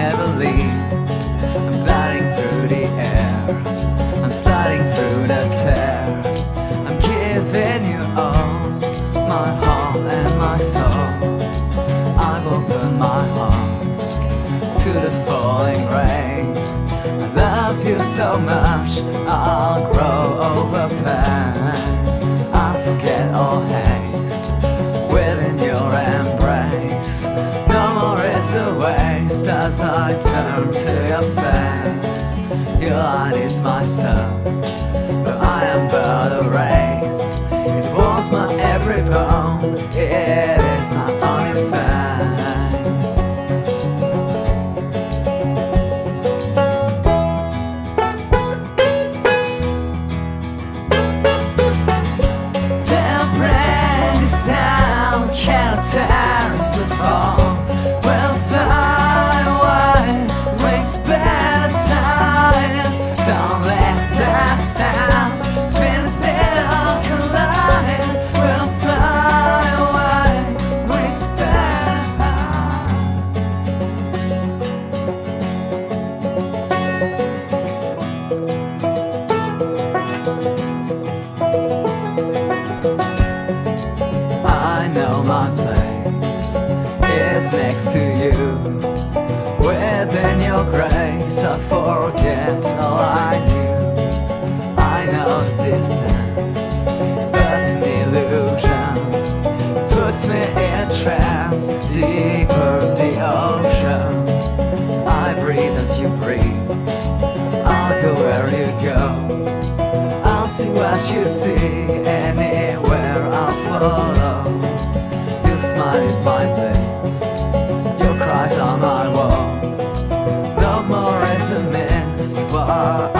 heavily. I'm gliding through the air. I'm sliding through the tear. I'm giving you all my heart and my soul. I've opened my arms to the falling rain. I love you so much. I'll grow. As I turn to your face. Your light is you. Within your grace, I forget all I knew. I know distance is but an illusion. Puts me in a trance, deeper the ocean. I breathe as you breathe. I'll go where you go. I'll see what you see anywhere I'll follow ah, ah.